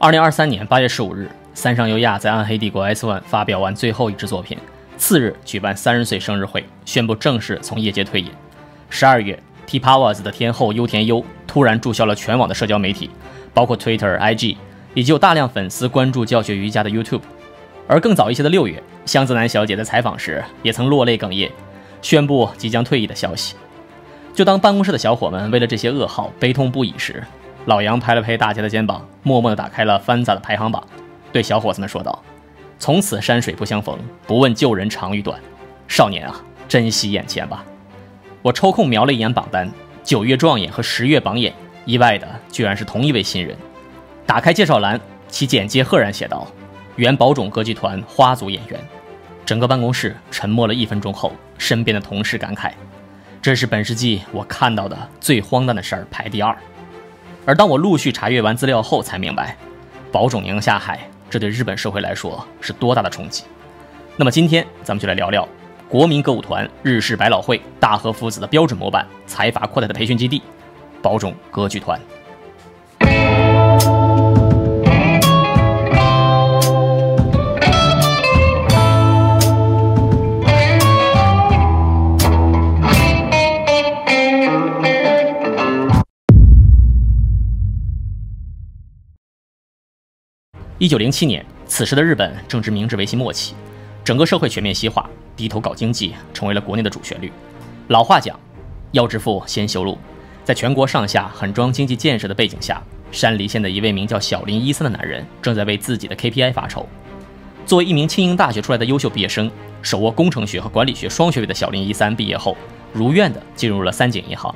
二零二三年八月十五日，三上优亚在暗黑帝国 S One 发表完最后一支作品，次日举办三十岁生日会，宣布正式从业界退隐。十二月，T Powers 的天后优田优突然注销了全网的社交媒体，包括 Twitter、IG，以及有大量粉丝关注教学瑜伽的 YouTube。而更早一些的六月，香泽南小姐在采访时也曾落泪哽咽，宣布即将退役的消息。就当办公室的小伙们为了这些噩耗悲痛不已时，老杨拍了拍大家的肩膀，默默地打开了翻杂的排行榜，对小伙子们说道：“从此山水不相逢，不问旧人长与短。少年啊，珍惜眼前吧。”我抽空瞄了一眼榜单，九月状元和十月榜眼，意外的居然是同一位新人。打开介绍栏，其简介赫然写道：“原宝冢歌剧团花组演员。”整个办公室沉默了一分钟后，身边的同事感慨：“这是本世纪我看到的最荒诞的事儿，排第二。”而当我陆续查阅完资料后，才明白，宝冢营下海，这对日本社会来说是多大的冲击。那么今天咱们就来聊聊国民歌舞团日式百老汇大和夫子的标准模板财阀阔太的培训基地——宝冢歌剧团。一九零七年，此时的日本正值明治维新末期，整个社会全面西化，低头搞经济成为了国内的主旋律。老话讲，要致富先修路。在全国上下狠装经济建设的背景下，山梨县的一位名叫小林一三的男人正在为自己的 KPI 发愁。作为一名庆应大学出来的优秀毕业生，手握工程学和管理学双学位的小林一三毕业后，如愿的进入了三井银行。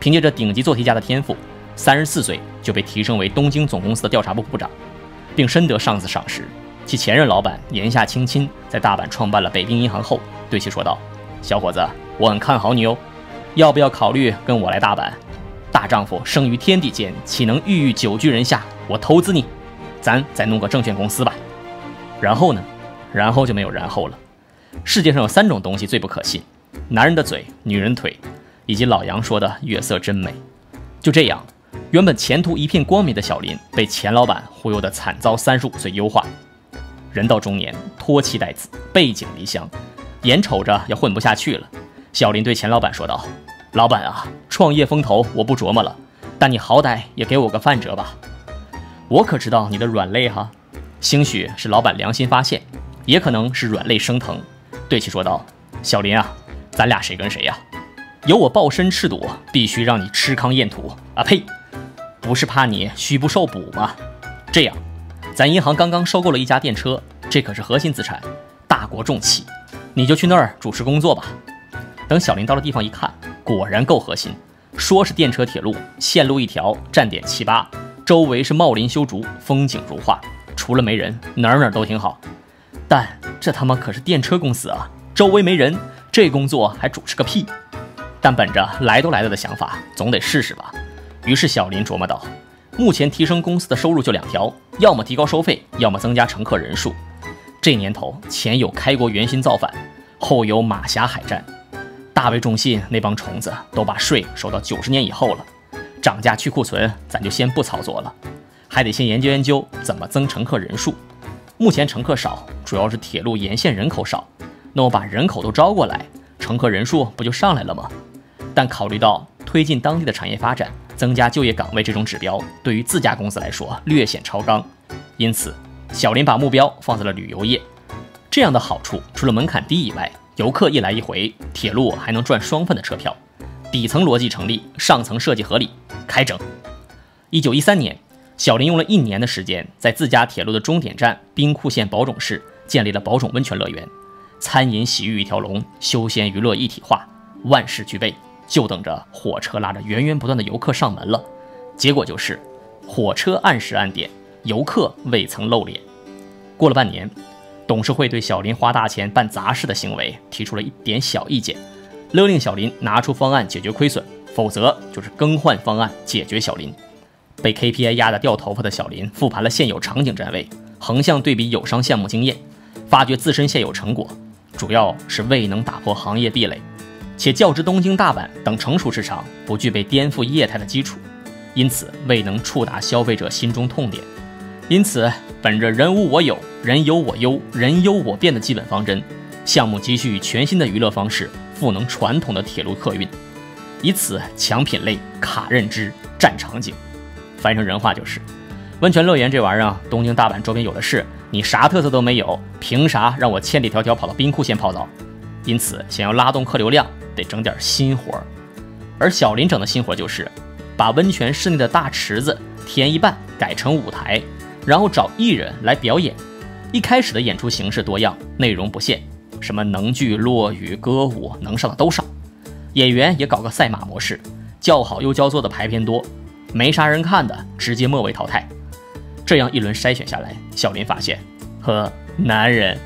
凭借着顶级做题家的天赋，三十四岁就被提升为东京总公司的调查部部长。并深得上司赏识，其前任老板岩下清亲在大阪创办了北冰银行后，对其说道：“小伙子，我很看好你哦，要不要考虑跟我来大阪？大丈夫生于天地间，岂能郁郁久居人下？我投资你，咱再弄个证券公司吧。”然后呢？然后就没有然后了。世界上有三种东西最不可信：男人的嘴、女人腿，以及老杨说的月色真美。就这样。原本前途一片光明的小林，被钱老板忽悠得惨遭三十五岁优化。人到中年，拖妻带子，背井离乡，眼瞅着要混不下去了。小林对钱老板说道：“老板啊，创业风头我不琢磨了，但你好歹也给我个饭辙吧。我可知道你的软肋哈。”兴许是老板良心发现，也可能是软肋生疼，对其说道：“小林啊，咱俩谁跟谁呀？有我抱身赤赌，必须让你吃糠咽土啊！呸！”不是怕你虚不受补吗？这样，咱银行刚刚收购了一家电车，这可是核心资产，大国重器，你就去那儿主持工作吧。等小林到了地方一看，果然够核心，说是电车铁路，线路一条，站点七八，周围是茂林修竹，风景如画，除了没人，哪儿哪儿都挺好。但这他妈可是电车公司啊，周围没人，这工作还主持个屁！但本着来都来了的想法，总得试试吧。于是小林琢磨道：“目前提升公司的收入就两条，要么提高收费，要么增加乘客人数。这年头，前有开国元勋造反，后有马峡海战，大为重信那帮虫子都把税收到九十年以后了，涨价去库存，咱就先不操作了，还得先研究研究怎么增乘客人数。目前乘客少，主要是铁路沿线人口少，那我把人口都招过来，乘客人数不就上来了吗？但考虑到推进当地的产业发展。”增加就业岗位这种指标，对于自家公司来说略显超纲，因此小林把目标放在了旅游业。这样的好处，除了门槛低以外，游客一来一回，铁路还能赚双份的车票。底层逻辑成立，上层设计合理，开整。一九一三年，小林用了一年的时间，在自家铁路的终点站兵库县宝冢市建立了宝冢温泉乐园，餐饮洗浴一条龙，休闲娱乐一体化，万事俱备。就等着火车拉着源源不断的游客上门了，结果就是火车按时按点，游客未曾露脸。过了半年，董事会对小林花大钱办杂事的行为提出了一点小意见，勒令小林拿出方案解决亏损，否则就是更换方案解决小林。被 KPI 压得掉头发的小林复盘了现有场景站位，横向对比友商项目经验，发觉自身现有成果，主要是未能打破行业壁垒。且较之东京、大阪等成熟市场，不具备颠覆业态的基础，因此未能触达消费者心中痛点。因此，本着人无我有，人有我优，人优我变的基本方针，项目继续以全新的娱乐方式赋能传统的铁路客运，以此强品类、卡认知、占场景。翻译成人话就是：温泉乐园这玩意儿，东京、大阪周边有的是，你啥特色都没有，凭啥让我千里迢迢跑到冰库县泡澡？因此，想要拉动客流量，得整点新活儿。而小林整的新活就是，把温泉室内的大池子填一半，改成舞台。然后找艺人来表演，一开始的演出形式多样，内容不限，什么能剧、落语、歌舞，能上的都上。演员也搞个赛马模式，叫好又叫座的排片多，没啥人看的直接末位淘汰。这样一轮筛选下来，小林发现，呵，男人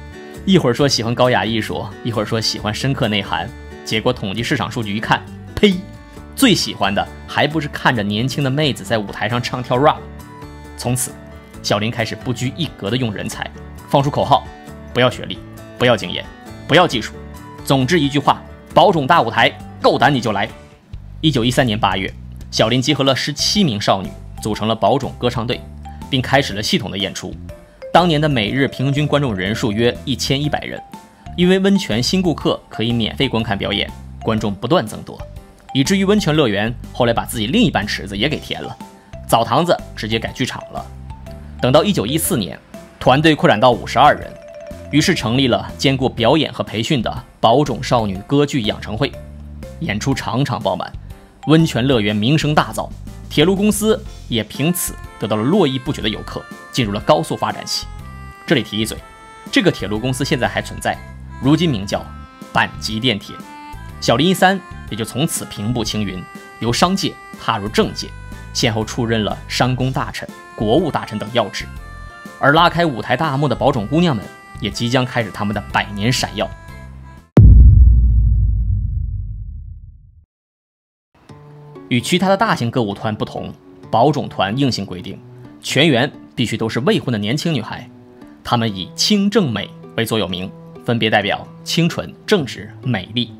一会儿说喜欢高雅艺术，一会儿说喜欢深刻内涵，结果统计市场数据一看，呸，最喜欢的还不是看着年轻的妹子在舞台上唱跳 rap。从此。小林开始不拘一格的用人才，放出口号：不要学历，不要经验，不要技术，总之一句话，保种大舞台，够胆你就来。一九一三年八月，小林集合了十七名少女，组成了保种歌唱队，并开始了系统的演出。当年的每日平均观众人数约一千一百人，因为温泉新顾客可以免费观看表演，观众不断增多，以至于温泉乐园后来把自己另一半池子也给填了，澡堂子直接改剧场了。等到一九一四年，团队扩展到五十二人，于是成立了兼顾表演和培训的宝冢少女歌剧养成会，演出场场爆满，温泉乐园名声大噪，铁路公司也凭此得到了络绎不绝的游客，进入了高速发展期。这里提一嘴，这个铁路公司现在还存在，如今名叫阪急电铁。小林一三也就从此平步青云，由商界踏入政界，先后出任了商工大臣。国务大臣等要职，而拉开舞台大幕的宝冢姑娘们也即将开始他们的百年闪耀。与其他的大型歌舞团不同，宝冢团硬性规定，全员必须都是未婚的年轻女孩，她们以清正美为座右铭，分别代表清纯、正直、美丽。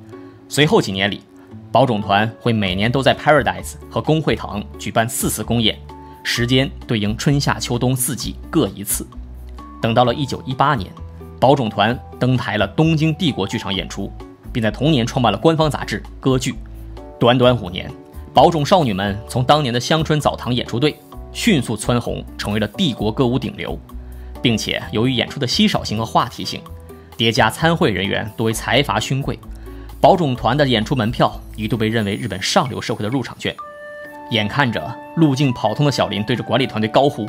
随后几年里，宝冢团会每年都在 Paradise 和工会堂举办四次公演。时间对应春夏秋冬四季各一次。等到了一九一八年，宝冢团登台了东京帝国剧场演出，并在同年创办了官方杂志《歌剧》。短短五年，宝冢少女们从当年的乡村澡堂演出队迅速蹿红，成为了帝国歌舞顶流，并且由于演出的稀少性和话题性，叠加参会人员多为财阀勋贵，宝冢团的演出门票一度被认为日本上流社会的入场券。眼看着路径跑通的小林对着管理团队高呼：“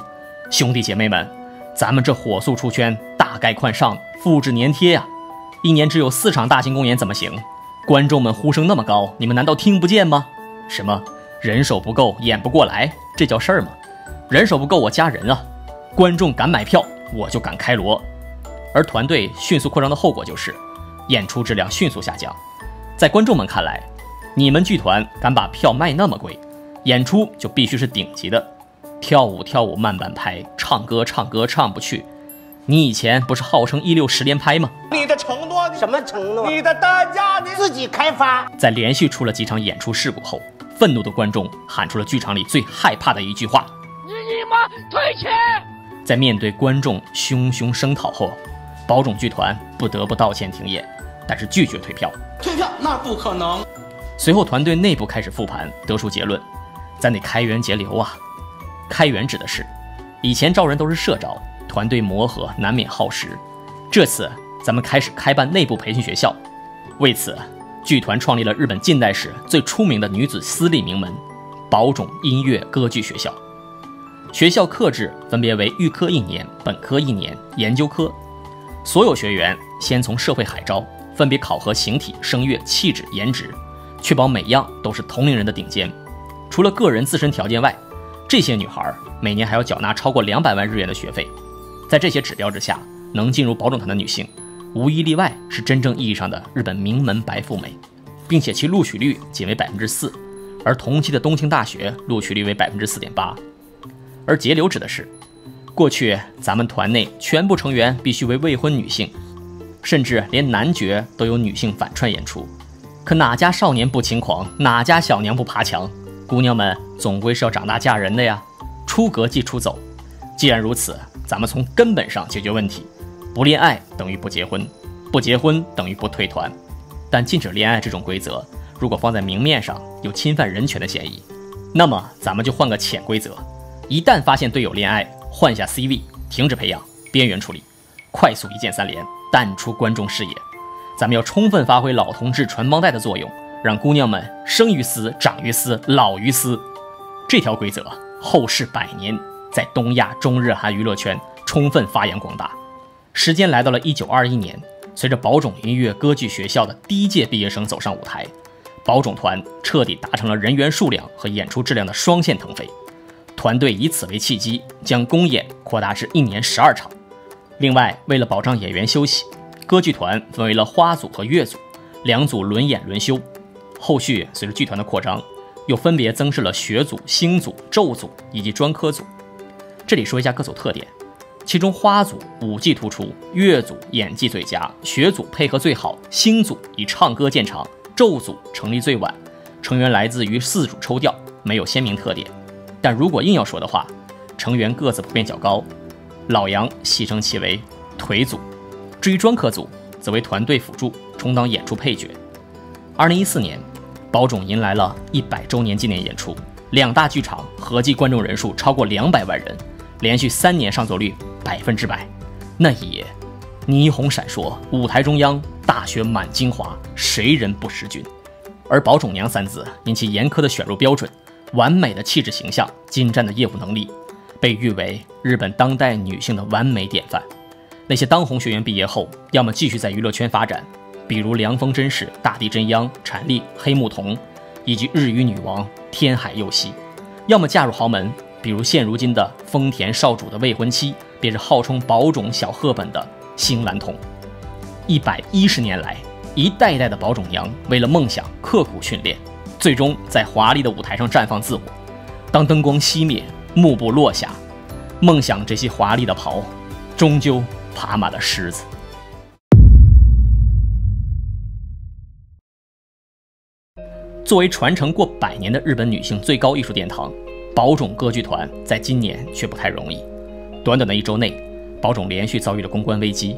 兄弟姐妹们，咱们这火速出圈，大概快上，复制粘贴呀！一年只有四场大型公演怎么行？观众们呼声那么高，你们难道听不见吗？什么人手不够，演不过来，这叫事儿吗？人手不够，我加人啊！观众敢买票，我就敢开锣。而团队迅速扩张的后果就是，演出质量迅速下降。在观众们看来，你们剧团敢把票卖那么贵？”演出就必须是顶级的，跳舞跳舞慢半拍，唱歌唱歌唱不去。你以前不是号称一六十连拍吗？你的承诺什么承诺？你的代价你自己开发。在连续出了几场演出事故后，愤怒的观众喊出了剧场里最害怕的一句话：“你你妈退钱！”在面对观众汹汹声讨后，宝冢剧团不得不道歉停演，但是拒绝退票。退票那不可能。随后团队内部开始复盘，得出结论。咱得开源节流啊！开源指的是，以前招人都是社招，团队磨合难免耗时。这次咱们开始开办内部培训学校，为此，剧团创立了日本近代史最出名的女子私立名门——宝冢音乐歌剧学校。学校课制分别为预科一年、本科一年、研究科。所有学员先从社会海招，分别考核形体、声乐、气质、颜值，确保每样都是同龄人的顶尖。除了个人自身条件外，这些女孩每年还要缴纳超过两百万日元的学费。在这些指标之下，能进入保种团的女性，无一例外是真正意义上的日本名门白富美，并且其录取率仅为百分之四，而同期的东京大学录取率为百分之四点八。而节流指的是，过去咱们团内全部成员必须为未婚女性，甚至连男角都有女性反串演出。可哪家少年不轻狂，哪家小娘不爬墙？姑娘们总归是要长大嫁人的呀，出阁即出走，既然如此，咱们从根本上解决问题。不恋爱等于不结婚，不结婚等于不退团。但禁止恋爱这种规则，如果放在明面上有侵犯人权的嫌疑，那么咱们就换个潜规则：一旦发现队友恋爱，换下 CV，停止培养，边缘处理，快速一键三连，淡出观众视野。咱们要充分发挥老同志传帮带的作用，让姑娘们生于斯，长于斯，老于斯。这条规则后世百年在东亚中日韩娱乐圈充分发扬光大。时间来到了一九二一年，随着宝冢音乐歌剧学校的第一届毕业生走上舞台，宝冢团彻底达成了人员数量和演出质量的双线腾飞。团队以此为契机，将公演扩大至一年十二场。另外，为了保障演员休息。歌剧团分为了花组和乐组，两组轮演轮休。后续随着剧团的扩张，又分别增设了学组、星组、咒组以及专科组。这里说一下各组特点：其中花组舞技突出，乐组演技最佳，学组配合最好，星组以唱歌见长，咒组成立最晚。成员来自于四组抽调，没有鲜明特点。但如果硬要说的话，成员个子普遍较高。老杨戏称其为“腿组”。至于专科组，则为团队辅助，充当演出配角。二零一四年，宝冢迎来了一百周年纪念演出，两大剧场合计观众人数超过两百万人，连续三年上座率百分之百。那一夜，霓虹闪烁，舞台中央大雪满京华，谁人不识君？而“宝冢娘”三字因其严苛的选入标准、完美的气质形象、精湛的业务能力，被誉为日本当代女性的完美典范。那些当红学员毕业后，要么继续在娱乐圈发展，比如凉风真矢、大地真央、产丽、黑木瞳，以及日语女王天海佑希；要么嫁入豪门，比如现如今的丰田少主的未婚妻，便是号称宝冢小赫本的星兰瞳。一百一十年来，一代代的宝冢娘为了梦想刻苦训练，最终在华丽的舞台上绽放自我。当灯光熄灭，幕布落下，梦想这些华丽的袍，终究。爬满了虱子。作为传承过百年的日本女性最高艺术殿堂，宝冢歌剧团在今年却不太容易。短短的一周内，宝冢连续遭遇了公关危机，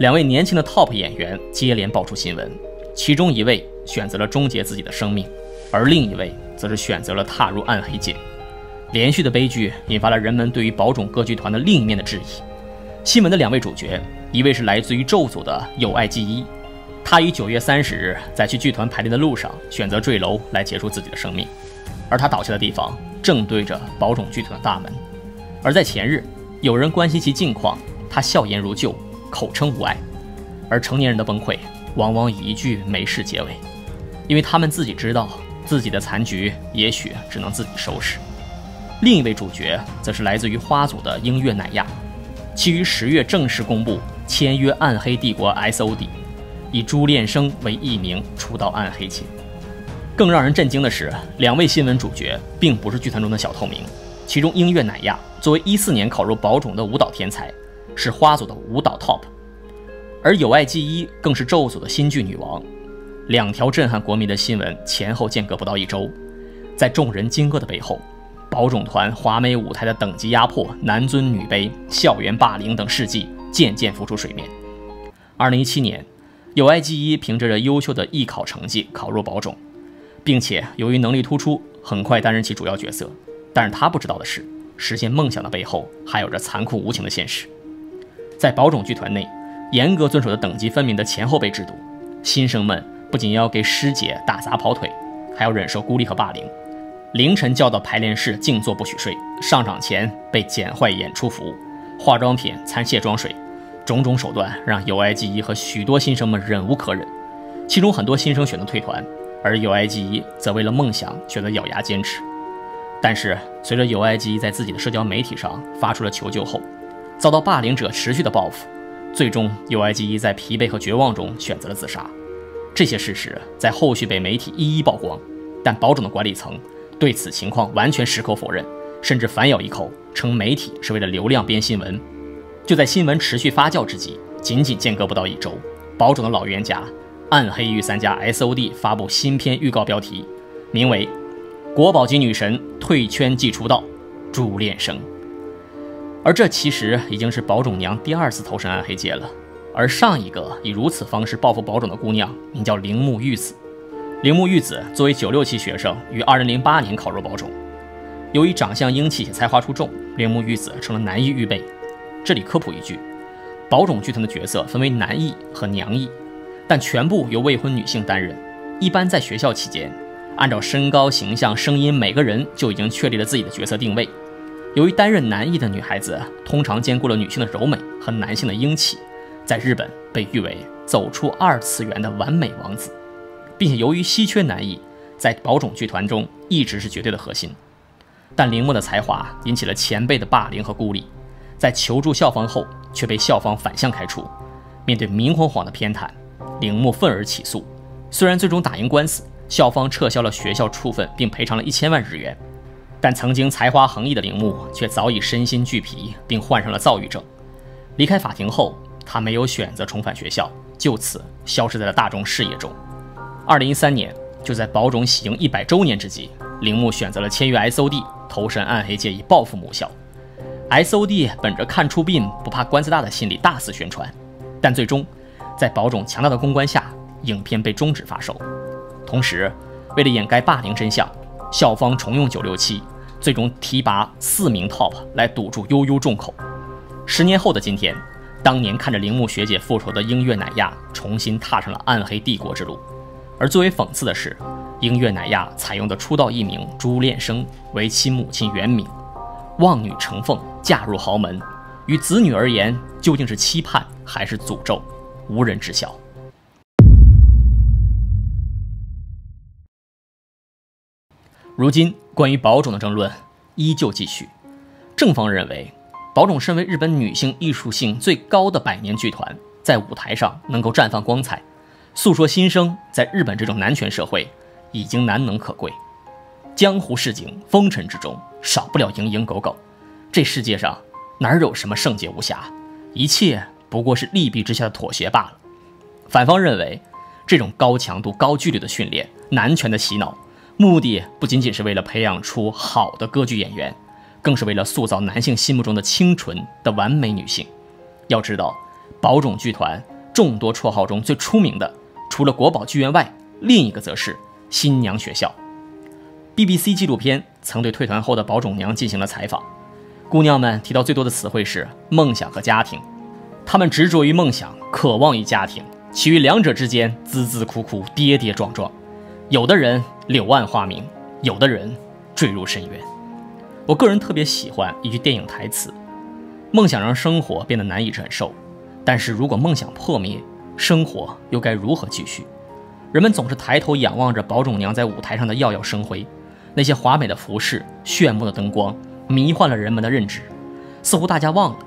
两位年轻的 TOP 演员接连爆出新闻，其中一位选择了终结自己的生命，而另一位则是选择了踏入暗黑界。连续的悲剧引发了人们对于宝冢歌剧团的另一面的质疑。新闻的两位主角，一位是来自于咒组的有爱纪一，他于九月三十日在去剧团排练的路上选择坠楼来结束自己的生命，而他倒下的地方正对着宝冢剧团的大门。而在前日，有人关心其近况，他笑颜如旧，口称无碍。而成年人的崩溃往往以一句没事结尾，因为他们自己知道自己的残局也许只能自己收拾。另一位主角则是来自于花组的音乐乃亚。其于十月正式公布签约暗黑帝国 S.O.D，以朱炼生为艺名出道暗黑界。更让人震惊的是，两位新闻主角并不是剧团中的小透明。其中，音乐乃亚作为一四年考入宝冢的舞蹈天才，是花组的舞蹈 TOP；而有爱纪一更是咒组的新剧女王。两条震撼国民的新闻前后间隔不到一周，在众人惊愕的背后。宝冢团华美舞台的等级压迫、男尊女卑、校园霸凌等事迹渐渐浮出水面。二零一七年，有爱纪一凭着着优秀的艺考成绩考入宝冢，并且由于能力突出，很快担任起主要角色。但是他不知道的是，实现梦想的背后还有着残酷无情的现实。在宝冢剧团内，严格遵守的等级分明的前后辈制度，新生们不仅要给师姐打杂跑腿，还要忍受孤立和霸凌。凌晨叫到排练室静坐不许睡，上场前被剪坏演出服，化妆品掺卸妆水，种种手段让有爱记忆和许多新生们忍无可忍。其中很多新生选择退团，而有爱记忆则为了梦想选择咬牙坚持。但是随着有爱记忆在自己的社交媒体上发出了求救后，遭到霸凌者持续的报复，最终有爱记忆在疲惫和绝望中选择了自杀。这些事实在后续被媒体一一曝光，但保冢的管理层。对此情况完全矢口否认，甚至反咬一口，称媒体是为了流量编新闻。就在新闻持续发酵之际，仅仅间隔不到一周，宝冢的老冤家暗黑御三家 S.O.D 发布新片预告，标题名为《国宝级女神退圈即出道》，朱炼生。而这其实已经是宝冢娘第二次投身暗黑界了。而上一个以如此方式报复宝冢的姑娘，名叫铃木玉子。铃木玉子作为九六期学生，于二零零八年考入宝冢。由于长相英气且才华出众，铃木玉子成了男一预备。这里科普一句，宝冢剧团的角色分为男一和娘一，但全部由未婚女性担任。一般在学校期间，按照身高、形象、声音，每个人就已经确立了自己的角色定位。由于担任男一的女孩子通常兼顾了女性的柔美和男性的英气。在日本被誉为走出二次元的完美王子，并且由于稀缺难易，在宝冢剧团中一直是绝对的核心。但铃木的才华引起了前辈的霸凌和孤立，在求助校方后却被校方反向开除。面对明晃晃的偏袒，铃木愤而起诉。虽然最终打赢官司，校方撤销了学校处分并赔偿了一千万日元，但曾经才华横溢的铃木却早已身心俱疲，并患上了躁郁症。离开法庭后。他没有选择重返学校，就此消失在了大众视野中。二零一三年，就在宝冢喜迎一百周年之际，铃木选择了签约 S.O.D，投身暗黑界以报复母校。S.O.D 本着看出病不怕官司大的心理大肆宣传，但最终在宝冢强大的公关下，影片被终止发售。同时，为了掩盖霸凌真相，校方重用九六七，最终提拔四名 TOP 来堵住悠悠众口。十年后的今天。当年看着铃木学姐复仇的英月乃亚重新踏上了暗黑帝国之路，而最为讽刺的是，英月乃亚采用的出道艺名朱恋生为其母亲原名，望女成凤嫁入豪门，于子女而言究竟是期盼还是诅咒，无人知晓。如今关于宝冢的争论依旧继续，正方认为。宝冢身为日本女性艺术性最高的百年剧团，在舞台上能够绽放光彩，诉说心声，在日本这种男权社会已经难能可贵。江湖市井风尘之中，少不了蝇营狗苟。这世界上哪有什么圣洁无瑕？一切不过是利弊之下的妥协罢了。反方认为，这种高强度、高纪律的训练，男权的洗脑，目的不仅仅是为了培养出好的歌剧演员。更是为了塑造男性心目中的清纯的完美女性。要知道，宝冢剧团众多绰号中最出名的，除了国宝剧院外，另一个则是新娘学校。BBC 纪录片曾对退团后的宝冢娘进行了采访，姑娘们提到最多的词汇是梦想和家庭。她们执着于梦想，渴望于家庭，其余两者之间孜孜苦苦，跌跌撞撞。有的人柳暗花明，有的人坠入深渊。我个人特别喜欢一句电影台词：“梦想让生活变得难以忍受，但是如果梦想破灭，生活又该如何继续？”人们总是抬头仰望着宝冢娘在舞台上的耀耀生辉，那些华美的服饰、炫目的灯光，迷幻了人们的认知。似乎大家忘了，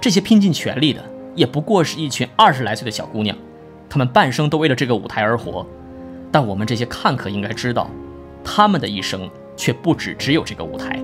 这些拼尽全力的，也不过是一群二十来岁的小姑娘，她们半生都为了这个舞台而活。但我们这些看客应该知道，她们的一生却不止只有这个舞台。